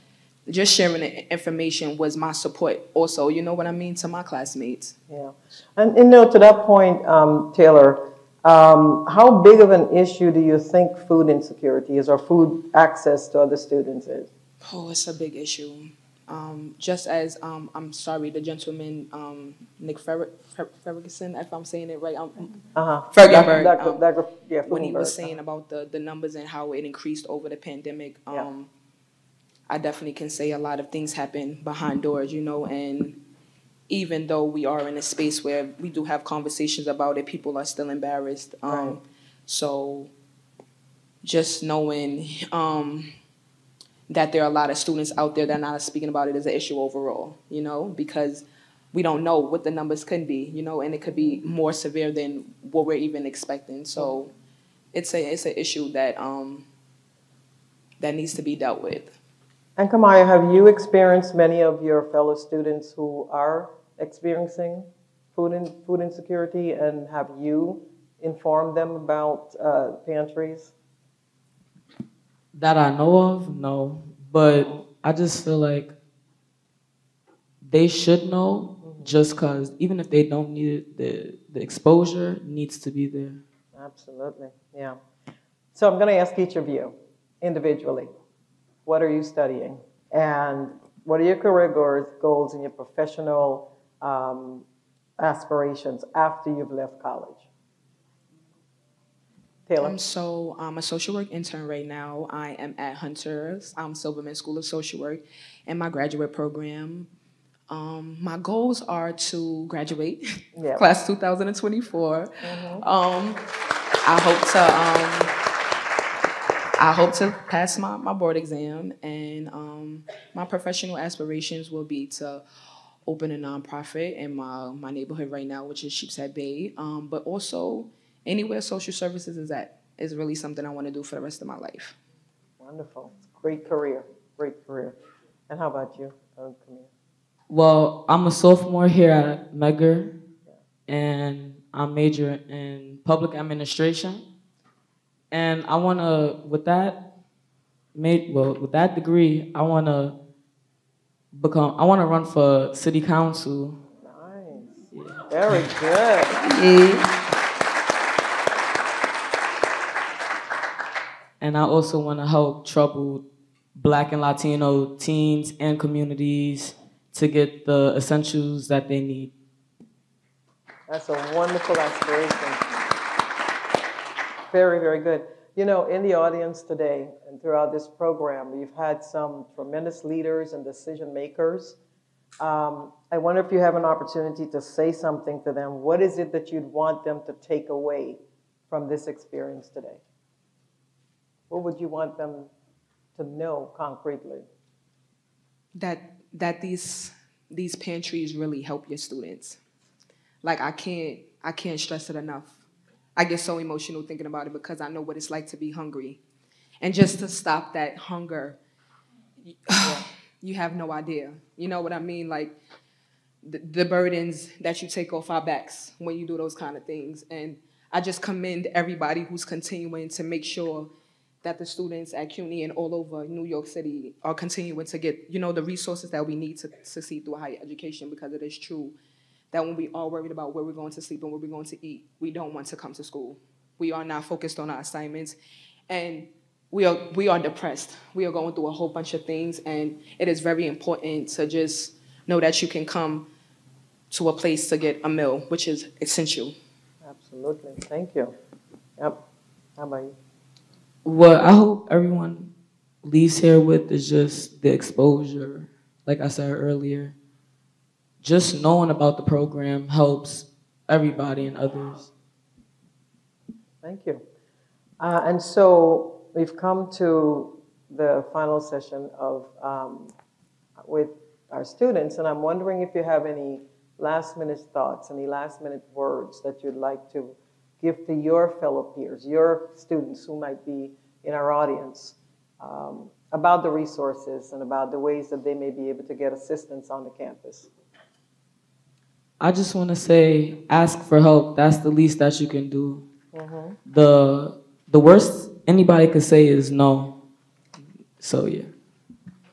Just sharing the information was my support. Also, you know what I mean to my classmates. Yeah. And, you know, to that point, um, Taylor, um, how big of an issue do you think food insecurity is or food access to other students is? Oh, it's a big issue. Um, just as um, I'm sorry, the gentleman um, Nick Fer- Fer- Ferguson, if I'm saying it right, um, Uh-huh. Dr. yeah, when he was saying about the, the numbers and how it increased over the pandemic, um, I definitely can say a lot of things happen behind doors, you know, and even though we are in a space where we do have conversations about it, people are still embarrassed. Um, Right. So just knowing um, that there are a lot of students out there that are not speaking about it as an issue overall, you know, because we don't know what the numbers could be, you know, and it could be more severe than what we're even expecting. So it's a it's an issue that um, that needs to be dealt with. And Camaya, have you experienced many of your fellow students who are experiencing food in, food insecurity, and have you informed them about uh, pantries? That I know of, no. But I just feel like they should know just because even if they don't need it, the, the exposure needs to be there. Absolutely, yeah. So I'm going to ask each of you individually, what are you studying? And what are your career goals, and your professional um, aspirations after you've left college? Taylor? Um, so I'm a social work intern right now. I am at Hunter's um, Silverman School of Social Work in my graduate program. Um, my goals are to graduate, Yeah. class 2024. Mhm. Um, I hope to um, I hope to pass my, my board exam, and um, my professional aspirations will be to open a nonprofit in my, my neighborhood right now, which is Sheepshead Bay. Um, but also, anywhere social services is at is really something I want to do for the rest of my life. Wonderful. Great career. Great career. And how about you, uh, Camille? Well, I'm a sophomore here at Medgar, and I'm majoring in public administration. And I want to, with that, made well, with that degree, I want to become. I want to run for city council. Nice. Very good. And I also want to help troubled Black and Latino teens and communities to get the essentials that they need. That's a wonderful aspiration. Very, very good. You know, in the audience today and throughout this program, we've had some tremendous leaders and decision makers. Um, I wonder if you have an opportunity to say something to them. What is it that you'd want them to take away from this experience today? What would you want them to know concretely? that that these these pantries really help your students. Like I can't I can't stress it enough. I get so emotional thinking about it because I know what it's like to be hungry. And just to stop that hunger, you have no idea. You know what I mean? Like the, the burdens that you take off our backs when you do those kind of things. And I just commend everybody who's continuing to make sure that the students at CUNY and all over New York City are continuing to get, you know, the resources that we need to succeed through higher education because it is true that when we are worried about where we're going to sleep and where we're going to eat, we don't want to come to school. We are not focused on our assignments and we are we are depressed. We are going through a whole bunch of things and it is very important to just know that you can come to a place to get a meal, which is essential. Absolutely. Thank you. Yep. How about you? What I hope everyone leaves here with is just the exposure. Like I said earlier, just knowing about the program helps everybody and others. Thank you. Uh, and so we've come to the final session of um, with our students, and I'm wondering if you have any last minute thoughts, any last minute words that you'd like to give to your fellow peers, your students who might be in our audience, um, about the resources and about the ways that they may be able to get assistance on the campus? I just want to say, ask for help. That's the least that you can do. Mhm. The the worst anybody could say is no. So yeah.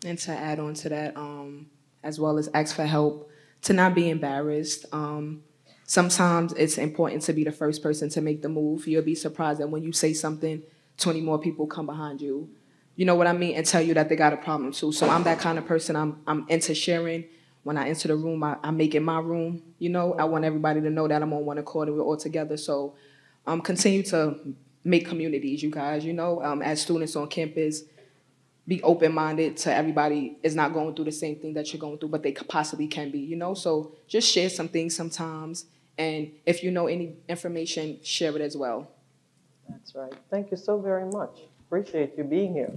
And to add on to that, um, as well as ask for help, to not be embarrassed. Um, sometimes it's important to be the first person to make the move. You'll be surprised that when you say something, 20 more people come behind you. You know what I mean? And tell you that they got a problem too. So I'm that kind of person. I'm, I'm into sharing. When I enter the room, I, I make it my room. You know, I want everybody to know that I'm on one accord and we're all together. So um, continue to make communities, you guys. You know, um, as students on campus, be open minded to everybody is not going through the same thing that you're going through, but they possibly can be, you know? So just share some things sometimes. And if you know any information, share it as well. That's right. Thank you so very much. Appreciate you being here.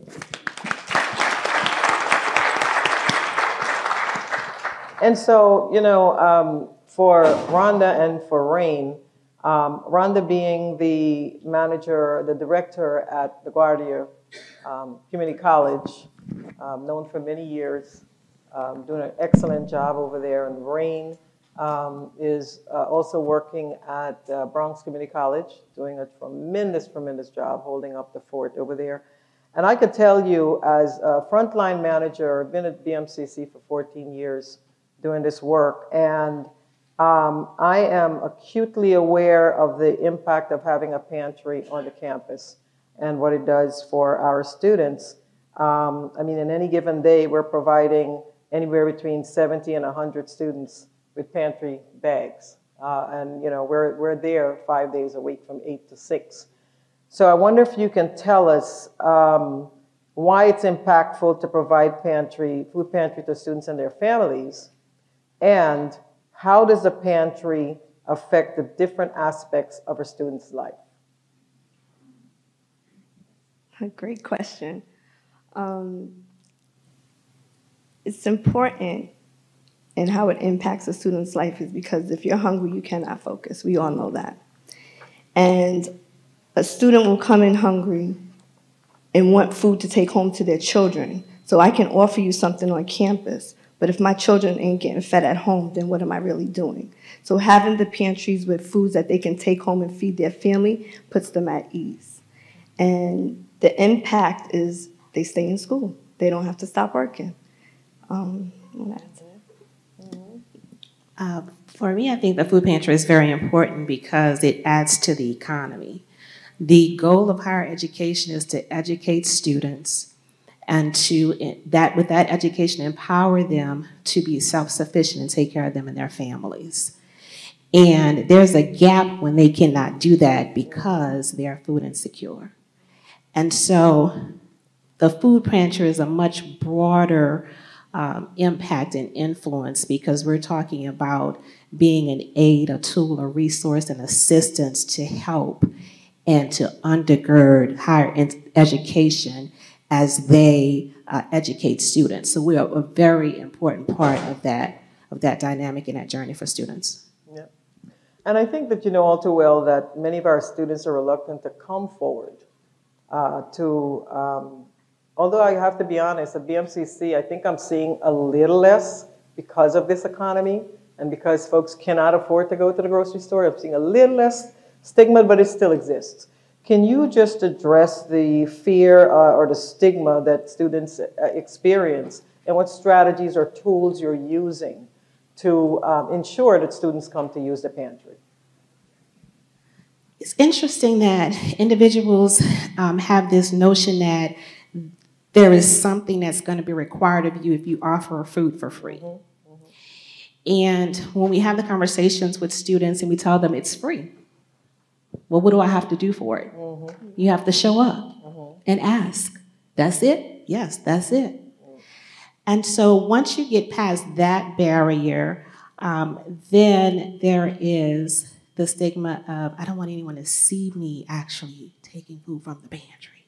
And so, you know, um, for Rhonda and for Raine, um, Rhonda being the manager, the director at LaGuardia um, Community College, um, known for many years, um, doing an excellent job over there. And Raine um, is uh, also working at uh, Bronx Community College, doing a tremendous, tremendous job holding up the fort over there. And I could tell you, as a frontline manager, I've been at BMCC for 14 years doing this work, and um, I am acutely aware of the impact of having a pantry on the campus and what it does for our students. Um, I mean, in any given day, we're providing anywhere between 70 and 100 students with pantry bags. Uh, and, you know, we're, we're there five days a week from 8 to 6. So I wonder if you can tell us um, why it's impactful to provide pantry, food pantry to students and their families, and how does the pantry affect the different aspects of a student's life? A great question. Um, it's important and how it impacts a student's life is because if you're hungry, you cannot focus. We all know that. And a student will come in hungry and want food to take home to their children. So I can offer you something on campus, but if my children ain't getting fed at home, then what am I really doing? So having the pantries with foods that they can take home and feed their family puts them at ease. And the impact is they stay in school. They don't have to stop working. Um, that's it. Uh, for me, I think the food pantry is very important because it adds to the economy. The goal of higher education is to educate students and to that with that education empower them to be self-sufficient and take care of them and their families. And there's a gap when they cannot do that because they are food insecure. And so the food pantry is a much broader um, impact and influence because we're talking about being an aid, a tool, a resource, and assistance to help and to undergird higher education as they uh, educate students. So we are a very important part of that, of that dynamic and that journey for students. Yeah. And I think that you know all too well that many of our students are reluctant to come forward uh, to, um, although I have to be honest, at BMCC, I think I'm seeing a little less because of this economy and because folks cannot afford to go to the grocery store. I'm seeing a little less stigma, but it still exists. Can you just address the fear uh, or the stigma that students uh, experience and what strategies or tools you're using to um, ensure that students come to use the pantry? It's interesting that individuals um, have this notion that there is something that's going to be required of you if you offer food for free. Mm -hmm. And when we have the conversations with students and we tell them it's free, well, what do I have to do for it? Mm -hmm. You have to show up mm -hmm. and ask. That's it? Yes, that's it. And so once you get past that barrier, um, then there is the stigma of, I don't want anyone to see me actually taking food from the pantry.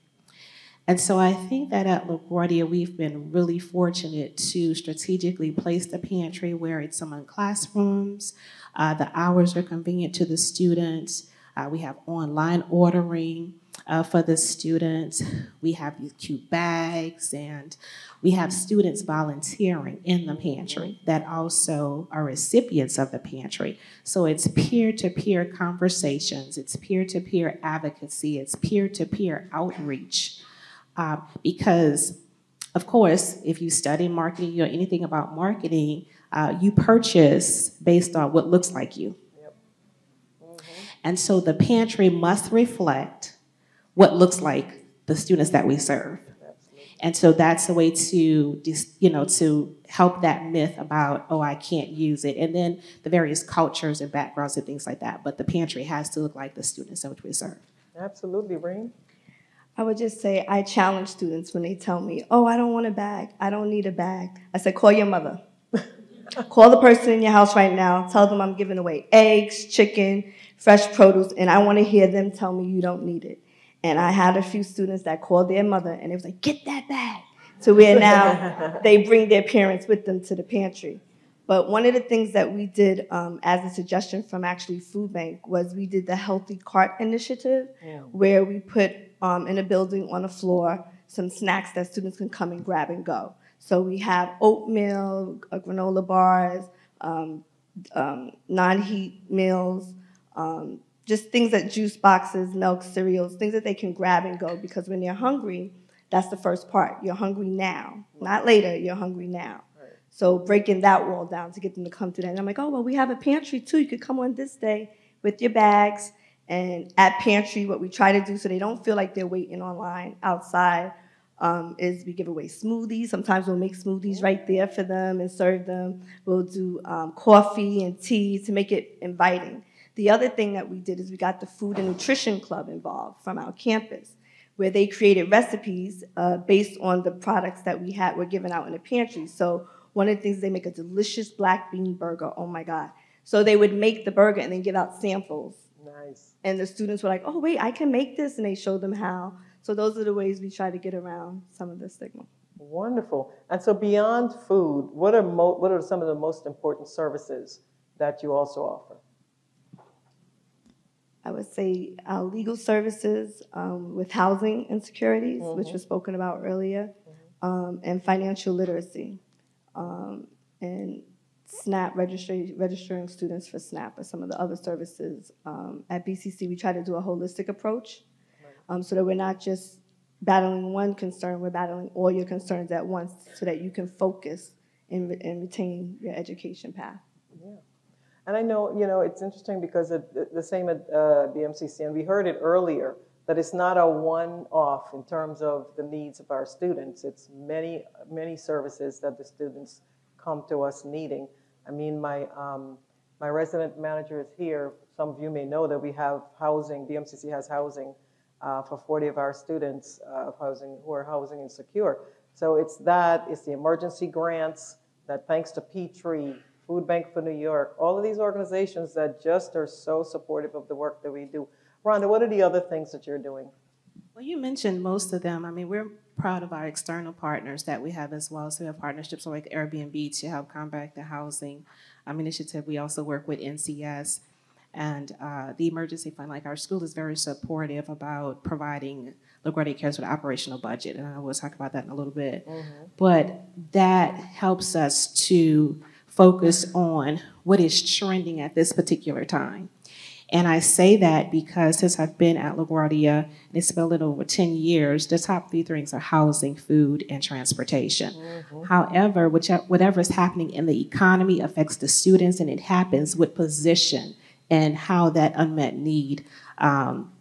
And so I think that at LaGuardia, we've been really fortunate to strategically place the pantry where it's among classrooms, uh, the hours are convenient to the students, Uh, we have online ordering uh, for the students. We have these cute bags, and we have students volunteering in the pantry that also are recipients of the pantry. So it's peer to peer conversations, it's peer to peer advocacy, it's peer to peer outreach. Uh, because, of course, if you study marketing or anything about marketing, uh, you purchase based on what looks like you. And so the pantry must reflect what looks like the students that we serve. And so that's a way to you know, to help that myth about, oh, I can't use it. And then the various cultures and backgrounds and things like that. But the pantry has to look like the students in which we serve. Absolutely, Reen. I would just say I challenge students when they tell me, oh, I don't want a bag. I don't need a bag. I said, call your mother. call the person in your house right now. Tell them I'm giving away eggs, chicken, fresh produce, and I want to hear them tell me you don't need it. And I had a few students that called their mother and it was like, get that bag. So where now they bring their parents with them to the pantry. But one of the things that we did um, as a suggestion from actually Food Bank was we did the Healthy Cart Initiative, Yeah. where we put um, in a building on the floor some snacks that students can come and grab and go. So we have oatmeal, uh, granola bars, um, um, non-heat meals, um, just things that juice boxes, milk, cereals, things that they can grab and go because when they're hungry, that's the first part. You're hungry now, not later, you're hungry now. So breaking that wall down to get them to come to that. And I'm like, oh, well, we have a pantry too. You could come on this day with your bags. And at pantry, what we try to do so they don't feel like they're waiting online outside um, is we give away smoothies. Sometimes we'll make smoothies right there for them and serve them. We'll do um, coffee and tea to make it inviting. The other thing that we did is we got the Food and Nutrition Club involved from our campus, where they created recipes uh, based on the products that we had were given out in the pantry. So one of the things they make a delicious black bean burger. Oh my God! So they would make the burger and then give out samples. Nice. And the students were like, "Oh wait, I can make this," and they showed them how. So those are the ways we try to get around some of the stigma. Wonderful. And so beyond food, what are mo- what are some of the most important services that you also offer? I would say our legal services um, with housing insecurities, which Mhm. was spoken about earlier, um, and financial literacy, um, and SNAP registry, registering students for SNAP are some of the other services. Um, at BCC, we try to do a holistic approach, um, so that we're not just battling one concern, we're battling all your concerns at once, so that you can focus and, re- and retain your education path. And I know, you know, it's interesting because it, the- same at uh, BMCC, and we heard it earlier, that it's not a one-off in terms of the needs of our students. It's many, many services that the students come to us needing. I mean, my, um, my resident manager is here. Some of you may know that we have housing, BMCC has housing uh, for 40 of our students uh, housing who are housing insecure. So it's that, it's the emergency grants that thanks to Petrie, Food Bank for New York, all of these organizations that just are so supportive of the work that we do. Rhonda, what are the other things that you're doing? Well, you mentioned most of them. I mean, we're proud of our external partners that we have as well. So we have partnerships like Airbnb to help combat the housing um, initiative. We also work with NCS and uh, the emergency fund. Like our school is very supportive about providing LaGuardia Cares with operational budget, and I will talk about that in a little bit. But that helps us to focus on what is trending at this particular time. And I say that because since I've been at LaGuardia, and it's been a little over 10 years, the top three things are housing, food, and transportation. However, whatever is happening in the economy affects the students, and it happens with position and how that unmet need um,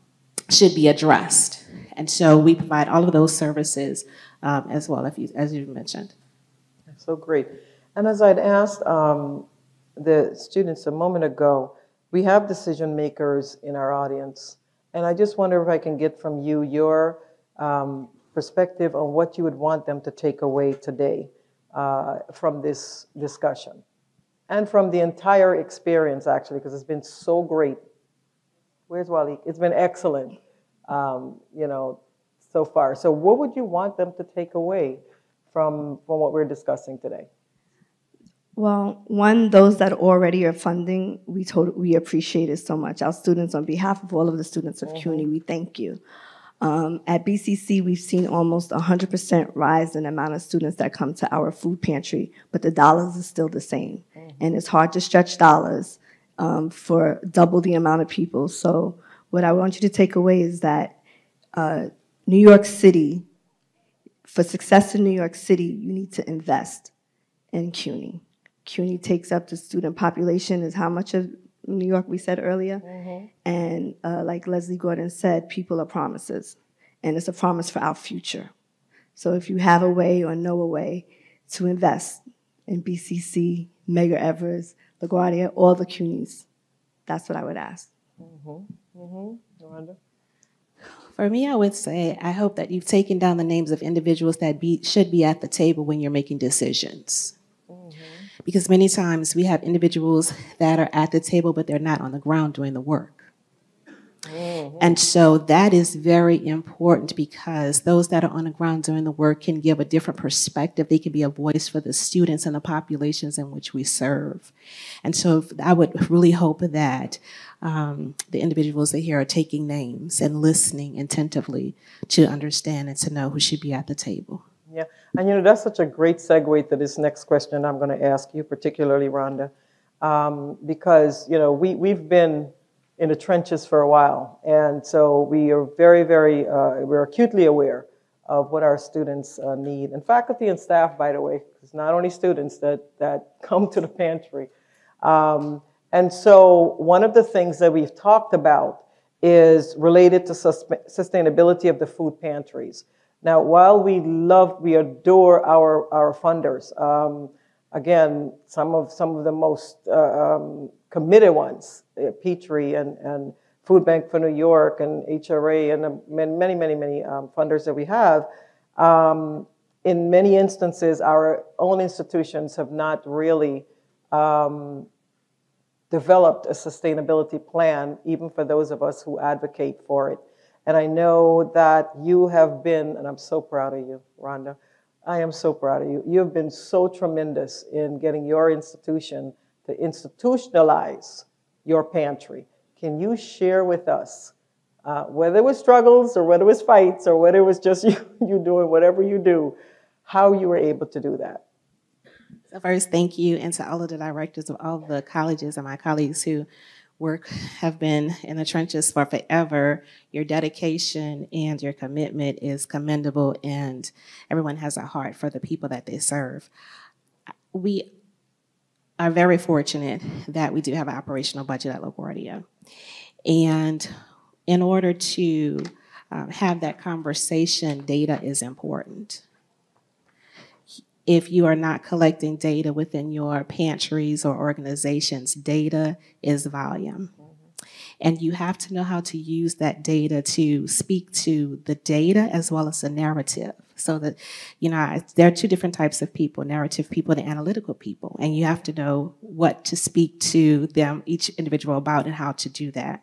should be addressed. And so we provide all of those services um, as well, if you, as you mentioned. So great. And as I'd asked um, the students a moment ago, we have decision makers in our audience. And I just wonder if I can get from you your um, perspective on what you would want them to take away today uh, from this discussion and from the entire experience, actually, because it's been so great. Where's Wally? It's been excellent, um, you know, so far. So, what would you want them to take away from, from what we're discussing today? Well, one, those that already are funding, we told, we appreciate it so much. Our students, on behalf of all of the students of CUNY, we thank you. Um, at BCC, we've seen almost 100% rise in the amount of students that come to our food pantry, but the dollars are still the same. And it's hard to stretch dollars um, for double the amount of people. So what I want you to take away is that uh, New York City, for success in New York City, you need to invest in CUNY. CUNY takes up the student population is how much of New York we said earlier. And uh, like Leslie Gordon said, people are promises. And it's a promise for our future. So if you have a way or know a way to invest in BCC, Medgar Evers, LaGuardia, all the CUNYs, that's what I would ask. Mm-hmm. Mm-hmm. For me, I would say I hope that you've taken down the names of individuals that be, should be at the table when you're making decisions. Because many times we have individuals that are at the table, but they're not on the ground doing the work. And so that is very important because those that are on the ground doing the work can give a different perspective. They can be a voice for the students and the populations in which we serve. And so I would really hope that um, the individuals that here are taking names and listening attentively to understand and to know who should be at the table. Yeah, and you know, that's such a great segue to this next question I'm going to ask you, particularly Rhonda, um, because, you know, we, we've been in the trenches for a while, and so we are very, very, uh, we're acutely aware of what our students uh, need, and faculty and staff, by the way, because not only students that, that come to the pantry. Um, and so one of the things that we've talked about is related to sus- sustainability of the food pantries. Now, while we love, we adore our, our funders, um, again, some of, some of the most uh, um, committed ones, uh, Petrie and, and Food Bank for New York and HRA and uh, many, many, many, um, funders that we have, um, in many instances, our own institutions have not really um, developed a sustainability plan, even for those of us who advocate for it. And I know that you have been, and I'm so proud of you, Rhonda. I am so proud of you. You have been so tremendous in getting your institution to institutionalize your pantry. Can you share with us, uh, whether it was struggles or whether it was fights or whether it was just you, you doing whatever you do, how you were able to do that? So first, thank you, and to all of the directors of all the colleges and my colleagues who work have been in the trenches for forever. Your dedication and your commitment is commendable, and everyone has a heart for the people that they serve. We are very fortunate that we do have an operational budget at LaGuardia. And in order to um, have that conversation, data is important if you are not collecting data within your pantries or organizations, data is volume. Mm-hmm. And you have to know how to use that data to speak to the data as well as the narrative. So that, you know, there are two different types of people narrative people and analytical people. And you have to know what to speak to them, each individual about, and how to do that.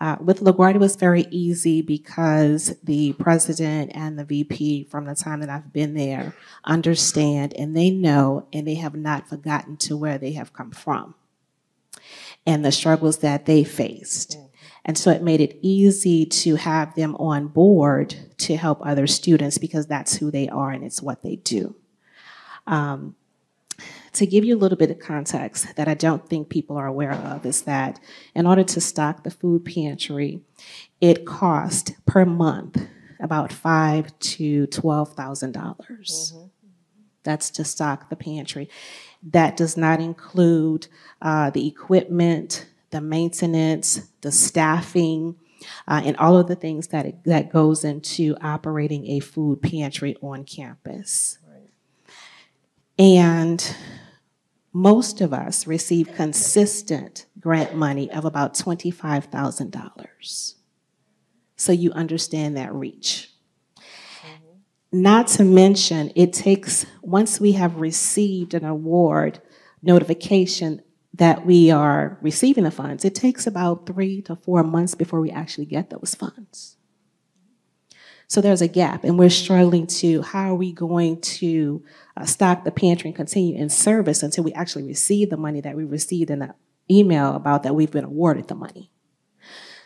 Uh, with LaGuardia, it was very easy because the president and the VP, from the time that I've been there, understand and they know and they have not forgotten to where they have come from and the struggles that they faced. And so it made it easy to have them on board to help other students because that's who they are and it's what they do. Um, to give you a little bit of context that I don't think people are aware of is that in order to stock the food pantry, it cost per month about five to twelve thousand dollars. That's to stock the pantry. That does not include uh, the equipment, the maintenance, the staffing, uh, and all of the things that it, that goes into operating a food pantry on campus. And most of us receive consistent grant money of about $25,000. So you understand that reach. Mm-hmm. Not to mention, it takes, once we have received an award notification that we are receiving the funds, it takes about three to four months before we actually get those funds. So there's a gap, and we're struggling to how are we going to uh, stock the pantry and continue in service until we actually receive the money that we received in the email about that we've been awarded the money.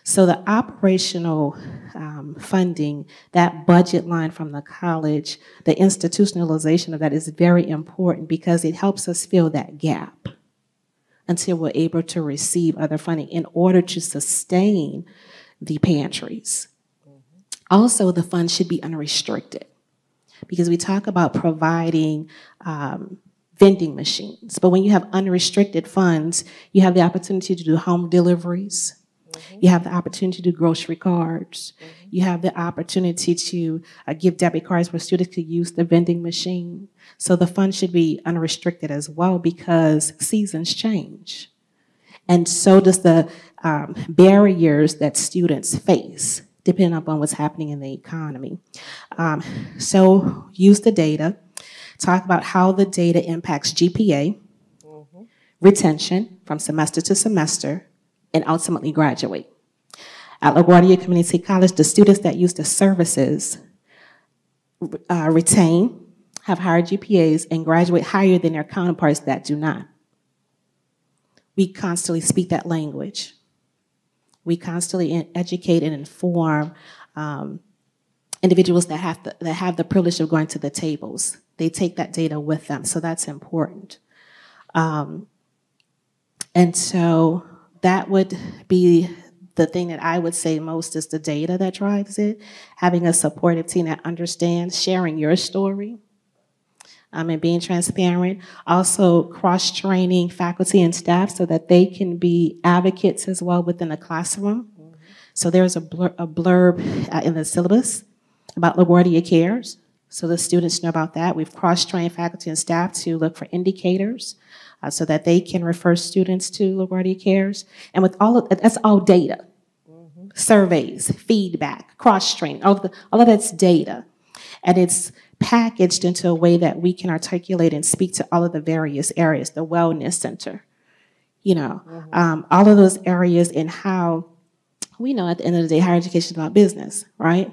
So the operational um, funding, that budget line from the college, the institutionalization of that is very important because it helps us fill that gap until we're able to receive other funding in order to sustain the pantries. Also, the funds should be unrestricted because we talk about providing um, vending machines, but when you have unrestricted funds, you have the opportunity to do home deliveries. You have the opportunity to do grocery cards. You have the opportunity to uh, give debit cards where students could use the vending machine. So the fund should be unrestricted as well because seasons change. And so does the um, barriers that students face depending upon what's happening in the economy. Um, so use the data, talk about how the data impacts GPA, retention from semester to semester, and ultimately graduate. At LaGuardia Community College, the students that use the services uh, retain, have higher GPAs, and graduate higher than their counterparts that do not. We constantly speak that language. We constantly educate and inform um, individuals that have, the, that have the privilege of going to the tables. They take that data with them, so that's important. Um, and so that would be the thing that I would say most is the data that drives it. Having a supportive team that understands, sharing your story, um, and being transparent. Also, cross training faculty and staff so that they can be advocates as well within the classroom. So, there's a, blur, a blurb uh, in the syllabus about LaGuardia Cares. So, the students know about that. We've cross trained faculty and staff to look for indicators uh, so that they can refer students to LaGuardia Cares. And with all of that's all data. Surveys, feedback, cross training, all, of the, all of that's data. And it's packaged into a way that we can articulate and speak to all of the various areas, the wellness center, you know, mm-hmm. um, all of those areas and how we know at the end of the day, higher education is about business, right?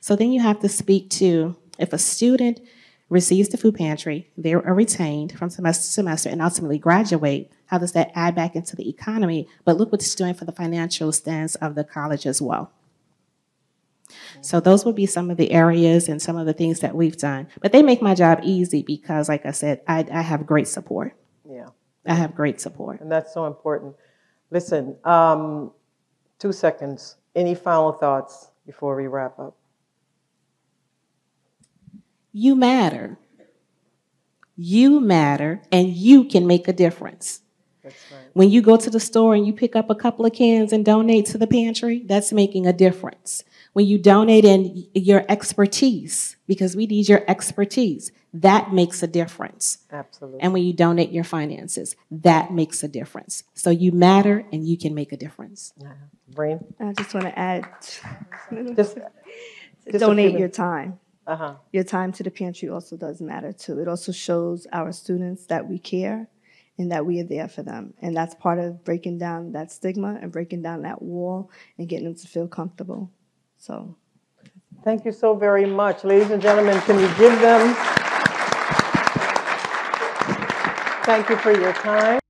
So then you have to speak to if a student receives the food pantry, they are retained from semester to semester and ultimately graduate, how does that add back into the economy? But look what it's doing for the financial stance of the college as well. So those would be some of the areas and some of the things that we've done. But they make my job easy because, like I said, I, I have great support. Yeah. I have great support. And that's so important. Listen, um, two seconds. Any final thoughts before we wrap up? You matter. You matter, and you can make a difference. That's right. When you go to the store and you pick up a couple of cans and donate to the pantry, that's making a difference when you donate in your expertise, because we need your expertise, that makes a difference. Absolutely. And when you donate your finances, that makes a difference. So you matter and you can make a difference. Yeah. Brain? I just want to add just, just donate your time. Uh-huh. Your time to the pantry also does matter too. It also shows our students that we care and that we are there for them. And that's part of breaking down that stigma and breaking down that wall and getting them to feel comfortable. So thank you so very much. Ladies and gentlemen, can you give them? Thank you for your time.